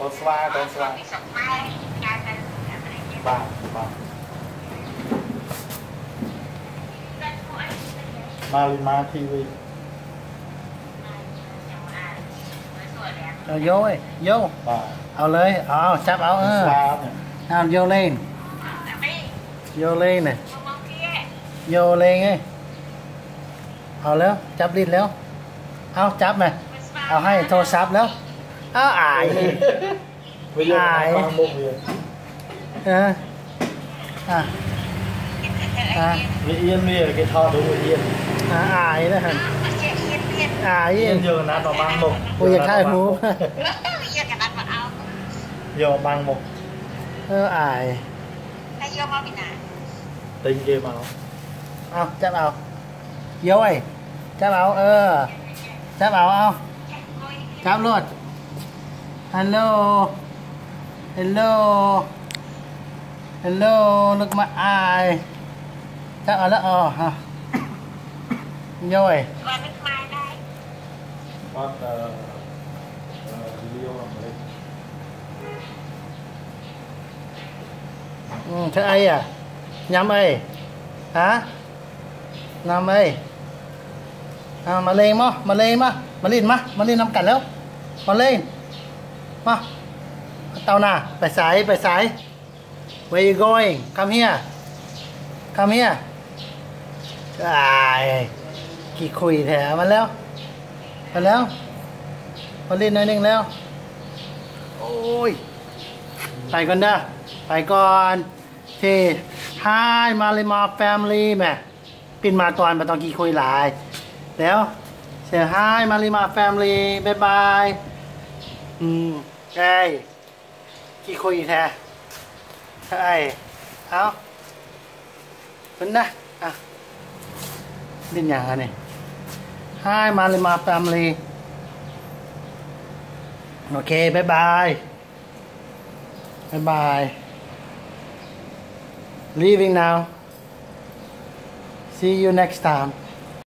កូនស្វាកូនស្វា ពីស្រុកខ្មែរកៅទៅអានេះគេ បាទបាទម៉ាលីម៉ា TV เอาโยเอ้ยโย បាទ เอาเลยเอาจับเอาเออ ស្វានេះ เอาโยเล่นโยเล่นน่ะโยเล่นไงเอาแล้วจับลิ้นแล้วเอาจับไหมเอาให้โทรศัพท์แล้ว nó ải ải à. À. À yên mía cái thọ đúng rồi yên. À ải đó hả? Ải yên giờ nó nó mang một. Bây giờ khai mũ. giờ mang một. Ờ, ơ ải tinh kia mà. À, chắc đâu. Vô ơi. Chắc đâu ơ chắc đâu không? Chắc luôn hello. Hello. Hello look my eye chắc ở đó ờ hả? Rồi. But, video ừ, thế ai à? Nhắm ai? Hả? Nằm ai? À, mà lên mà mà lên mà mà lên mà mà lên nằm cả lâu mà lên. มาเตาหน้าไปสายไปสาย where you going come here come here ไอ้กี่คุยแถมันแล้วมาแล้วมาเล่นน้อยนึงแล้ว โอ้ย ไปก่อนเด้อไปก่อนที่ Hi มาเลยมาแฟมลี่แม่ปินมาตอนมาตอนกี่คุยหลาย แล้วเสีย Hi มาเลยมาแฟมลี่บ๊ายบาย อืมไอ้กี่คุยแท้ไอ้เอาเป็นนะอะเล่นอย่างไรนี่ Hi มาเลยมา family โอเคบายบาย Bye bye. Leaving now. See you next time.